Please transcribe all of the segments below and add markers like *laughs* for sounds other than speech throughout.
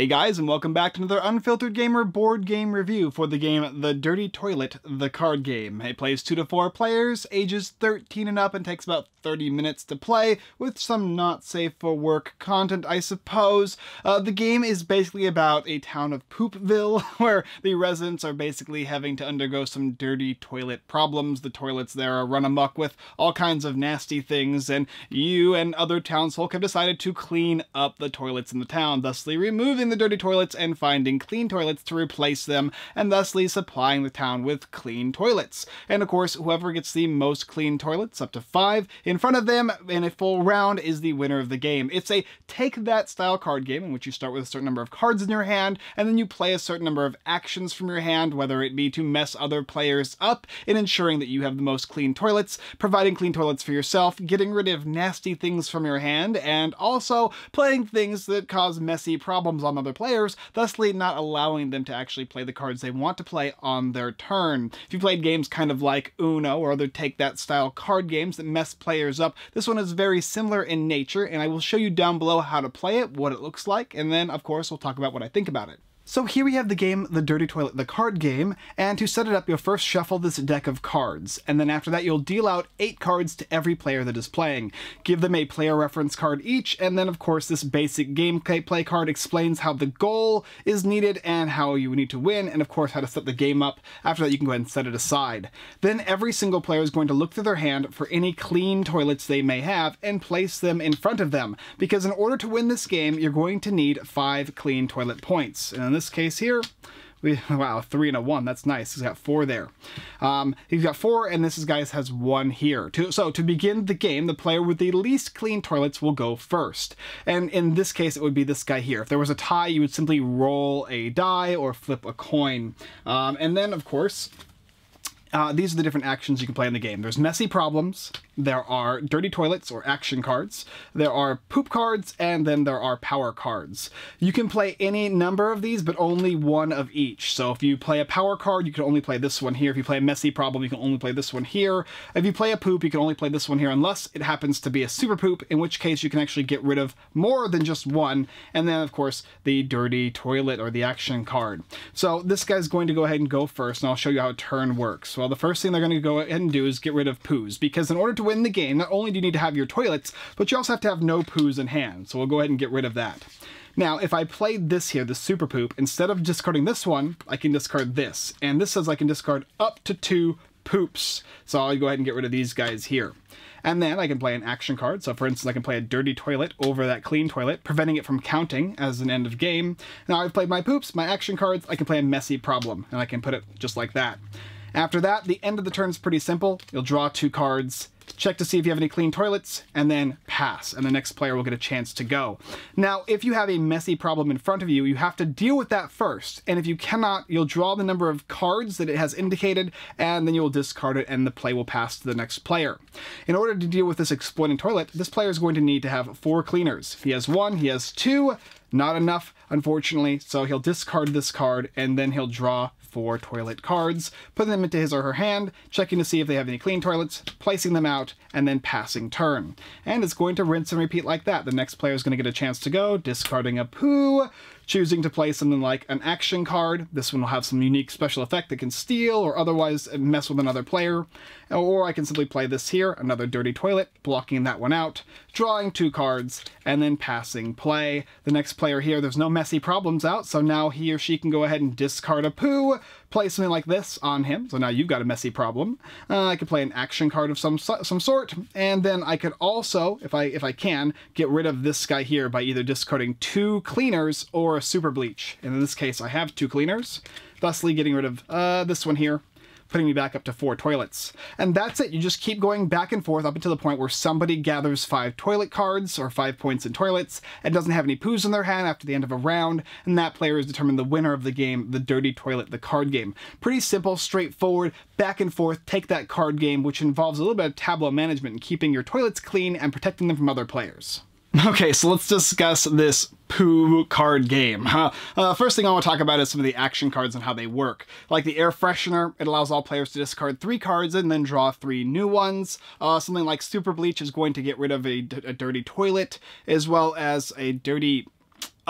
Hey guys, and welcome back to another Unfiltered Gamer board game review for the game The Dirty Toilet, the card game. It plays 2 to 4 players, ages 13 and up, and takes about 30 minutes to play, with some not safe for work content, I suppose. Uh, the game is basically about a town of Poopville, *laughs* where the residents are basically having to undergo some dirty toilet problems. The toilets there are run amok with all kinds of nasty things, and you and other townsfolk have decided to clean up the toilets in the town, thusly removing the dirty toilets and finding clean toilets to replace them, and thusly supplying the town with clean toilets. And of course, whoever gets the most clean toilets, up to five, in front of them in a full round is the winner of the game. It's a take that style card game in which you start with a certain number of cards in your hand, and then you play a certain number of actions from your hand, whether it be to mess other players up in ensuring that you have the most clean toilets, providing clean toilets for yourself, getting rid of nasty things from your hand, and also playing things that cause messy problems on other players, thusly not allowing them to actually play the cards they want to play on their turn. If you played games kind of like Uno or other take that style card games that mess players up, this one is very similar in nature, and I will show you down below how to play it, what it looks like, and then of course we'll talk about what I think about it. So here we have the game The Dirty Toilet, the card game, and to set it up you'll first shuffle this deck of cards, and then after that you'll deal out 8 cards to every player that is playing. Give them a player reference card each, and then of course this basic gameplay card explains how the goal is needed and how you need to win, and of course how to set the game up. After that you can go ahead and set it aside. Then every single player is going to look through their hand for any clean toilets they may have and place them in front of them, because in order to win this game you're going to need 5 clean toilet points. And in this case here, we, wow, three and a one. That's nice. He's got four there. Um, he's got four, and this guy has one here. To, so to begin the game, the player with the least clean toilets will go first. And in this case, it would be this guy here. If there was a tie, you would simply roll a die or flip a coin. Um, and then, of course, uh, these are the different actions you can play in the game. There's messy problems, there are dirty toilets or action cards, there are poop cards, and then there are power cards. You can play any number of these, but only one of each. So if you play a power card, you can only play this one here. If you play a messy problem, you can only play this one here. If you play a poop, you can only play this one here, unless it happens to be a super poop, in which case you can actually get rid of more than just one. And then, of course, the dirty toilet or the action card. So this guy's going to go ahead and go first, and I'll show you how a turn works. Well, the first thing they're going to go ahead and do is get rid of poos, because in order to win the game, not only do you need to have your toilets, but you also have to have no poos in hand. So we'll go ahead and get rid of that. Now, if I played this here, the super poop, instead of discarding this one, I can discard this. And this says I can discard up to two poops. So I'll go ahead and get rid of these guys here. And then I can play an action card. So for instance, I can play a dirty toilet over that clean toilet, preventing it from counting as an end of game. Now I've played my poops, my action cards, I can play a messy problem, and I can put it just like that. After that, the end of the turn is pretty simple. You'll draw two cards, check to see if you have any clean toilets, and then pass, and the next player will get a chance to go. Now, if you have a messy problem in front of you, you have to deal with that first, and if you cannot, you'll draw the number of cards that it has indicated, and then you'll discard it, and the play will pass to the next player. In order to deal with this exploding toilet, this player is going to need to have four cleaners. He has one, he has two, not enough, unfortunately, so he'll discard this card, and then he'll draw four toilet cards, putting them into his or her hand, checking to see if they have any clean toilets, placing them out, and then passing turn. And it's going to rinse and repeat like that. The next player is going to get a chance to go, discarding a poo, choosing to play something like an action card. This one will have some unique special effect that can steal or otherwise mess with another player. Or I can simply play this here, another dirty toilet, blocking that one out, drawing two cards, and then passing play. The next player here, there's no messy problems out, so now he or she can go ahead and discard a poo, play something like this on him, so now you've got a messy problem. Uh, I could play an action card of some some sort, and then I could also, if I if I can, get rid of this guy here by either discarding two cleaners or a super bleach. And in this case, I have two cleaners, thusly getting rid of uh, this one here, putting me back up to four toilets. And that's it. You just keep going back and forth up until the point where somebody gathers five toilet cards or five points in toilets and doesn't have any poos in their hand after the end of a round, and that player is determined the winner of the game, the Dirty Toilet, the card game. Pretty simple, straightforward, back and forth, take that card game, which involves a little bit of tableau management and keeping your toilets clean and protecting them from other players. *laughs* Okay, so let's discuss this poo card game. Uh, first thing I want to talk about is some of the action cards and how they work. Like the air freshener, it allows all players to discard three cards and then draw three new ones. Uh, something like super bleach is going to get rid of a, a dirty toilet, as well as a dirty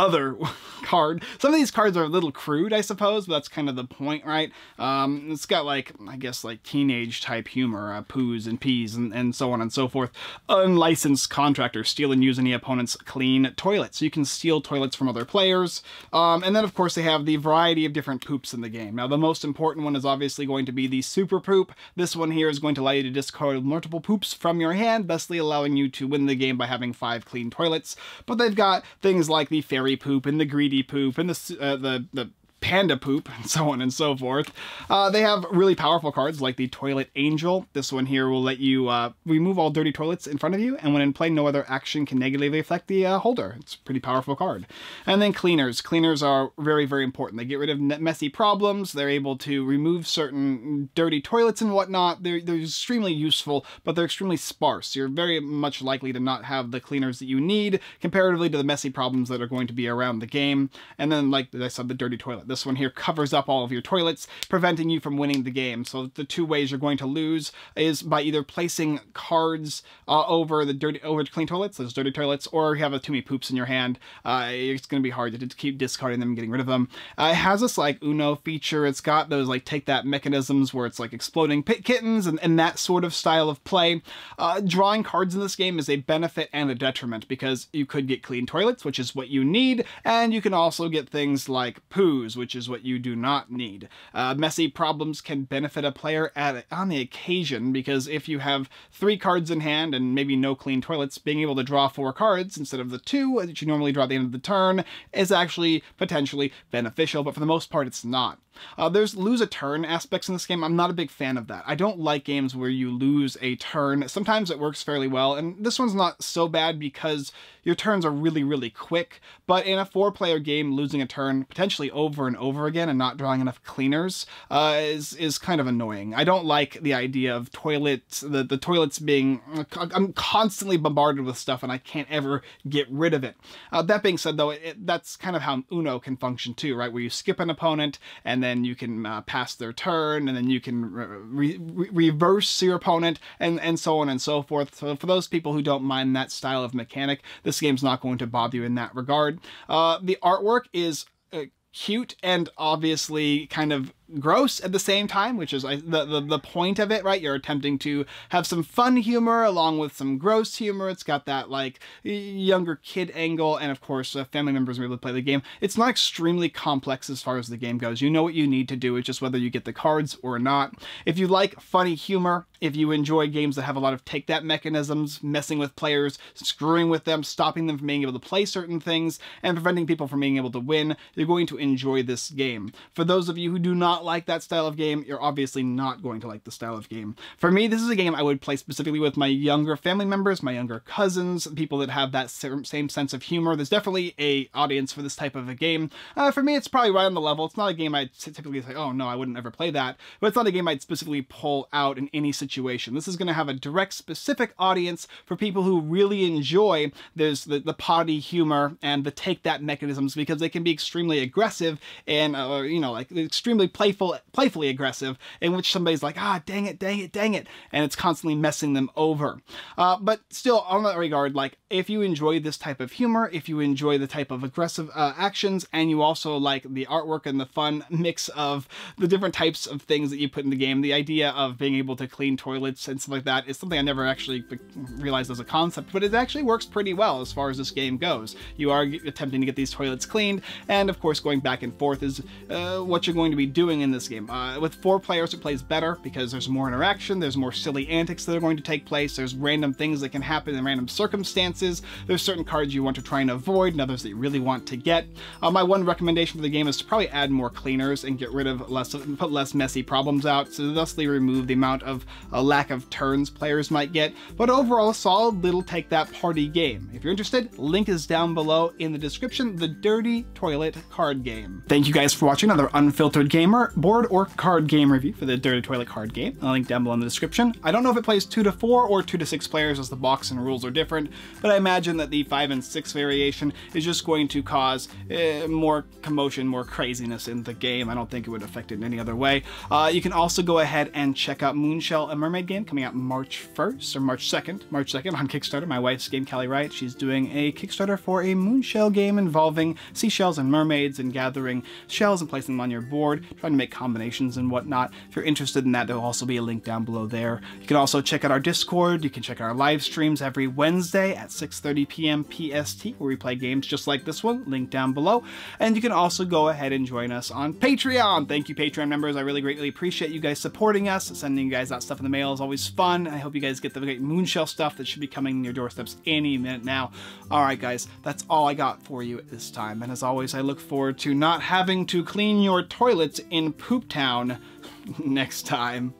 other *laughs* card. Some of these cards are a little crude, I suppose, but that's kind of the point, right? Um, it's got like, I guess, like teenage type humor, uh, poos and peas and, and so on and so forth. Unlicensed contractors steal and use any opponent's clean toilets. So you can steal toilets from other players. Um, and then, of course, they have the variety of different poops in the game. Now, the most important one is obviously going to be the super poop. This one here is going to allow you to discard multiple poops from your hand, thusly allowing you to win the game by having five clean toilets. But they've got things like the fairy poop and the greedy poop and the, uh, the, the panda poop, *laughs* and so on and so forth. Uh, they have really powerful cards like the Toilet Angel. This one here will let you uh, remove all dirty toilets in front of you, and when in play, no other action can negatively affect the uh, holder. It's a pretty powerful card. And then Cleaners. Cleaners are very, very important. They get rid of messy problems. They're able to remove certain dirty toilets and whatnot. They're, they're extremely useful, but they're extremely sparse. You're very much likely to not have the cleaners that you need comparatively to the messy problems that are going to be around the game. And then, like I said, the dirty toilet. This one here covers up all of your toilets, preventing you from winning the game. So the two ways you're going to lose is by either placing cards uh, over the dirty, over clean toilets, those dirty toilets, or you have too many poops in your hand. Uh, it's going to be hard to, to, keep discarding them and getting rid of them. Uh, it has this like Uno feature. It's got those like take that mechanisms where it's like exploding pit kittens and, and that sort of style of play. Uh, drawing cards in this game is a benefit and a detriment because you could get clean toilets, which is what you need, and you can also get things like poos, which is what you do not need. Uh, messy problems can benefit a player at on the occasion because if you have three cards in hand and maybe no clean toilets, being able to draw four cards instead of the two that you normally draw at the end of the turn is actually potentially beneficial, but for the most part it's not. Uh, there's lose a turn aspects in this game. I'm not a big fan of that. I don't like games where you lose a turn. Sometimes it works fairly well, and this one's not so bad because your turns are really, really quick. But in a four-player game, losing a turn potentially over and over again and not drawing enough cleaners uh, is is kind of annoying. I don't like the idea of toilets, the, the toilets being... I'm constantly bombarded with stuff and I can't ever get rid of it. Uh, that being said, though, it, that's kind of how Uno can function too, right? Where you skip an opponent and then then you can uh, pass their turn, and then you can re re reverse your opponent, and, and so on and so forth. So for those people who don't mind that style of mechanic, this game's not going to bother you in that regard. Uh, the artwork is uh, cute and obviously kind of gross at the same time, which is the, the, the point of it, right? You're attempting to have some fun humor along with some gross humor. It's got that like younger kid angle, and of course, uh, family members are able to play the game. It's not extremely complex as far as the game goes. You know what you need to do. It's just whether you get the cards or not. If you like funny humor, if you enjoy games that have a lot of take that mechanisms, messing with players, screwing with them, stopping them from being able to play certain things, and preventing people from being able to win, you're going to enjoy this game. For those of you who do not not like that style of game, you're obviously not going to like the style of game. For me, this is a game I would play specifically with my younger family members, my younger cousins, people that have that same sense of humor. There's definitely a audience for this type of a game. Uh, for me, it's probably right on the level. It's not a game I'd typically say, oh no, I wouldn't ever play that, but it's not a game I'd specifically pull out in any situation. This is going to have a direct, specific audience for people who really enjoy there's the, the potty humor and the take that mechanisms because they can be extremely aggressive and, uh, you know, like extremely playful playful, playfully aggressive, in which somebody's like, ah, dang it, dang it, dang it, and it's constantly messing them over. Uh, but still, on that regard, like, if you enjoy this type of humor, if you enjoy the type of aggressive uh, actions, and you also like the artwork and the fun mix of the different types of things that you put in the game, the idea of being able to clean toilets and stuff like that is something I never actually realized as a concept, but it actually works pretty well as far as this game goes. You are attempting to get these toilets cleaned, and of course going back and forth is uh, what you're going to be doing in this game. Uh, with four players, it plays better because there's more interaction, there's more silly antics that are going to take place, there's random things that can happen in random circumstances, there's certain cards you want to try and avoid and others that you really want to get. Uh, my one recommendation for the game is to probably add more cleaners and get rid of less, put less messy problems out, so thusly remove the amount of uh, lack of turns players might get. But overall, solid little take that party game. If you're interested, link is down below in the description, the Dirty Toilet card game. Thank you guys for watching another Unfiltered Gamer. Board or card game review for the Dirty Toilet card game. I'll link down below in the description. I don't know if it plays 2 to 4 or 2 to 6 players as the box and rules are different, but I imagine that the 5 and 6 variation is just going to cause uh, more commotion, more craziness in the game. I don't think it would affect it in any other way. Uh, you can also go ahead and check out Moonshell, a mermaid game coming out March 1st or March 2nd. March 2nd on Kickstarter. My wife's game, Callie Wright, she's doing a Kickstarter for a Moonshell game involving seashells and mermaids and gathering shells and placing them on your board, to make combinations and whatnot. If you're interested in that, there'll also be a link down below there. You can also check out our Discord. You can check out our live streams every Wednesday at 6.30 p.m. PST, where we play games just like this one, link down below. And you can also go ahead and join us on Patreon. Thank you, Patreon members. I really greatly appreciate you guys supporting us. Sending you guys that stuff in the mail is always fun. I hope you guys get the great Moonshell stuff that should be coming in your doorsteps any minute now. All right, guys, that's all I got for you this time. And as always, I look forward to not having to clean your toilets in Poop Town *laughs* next time.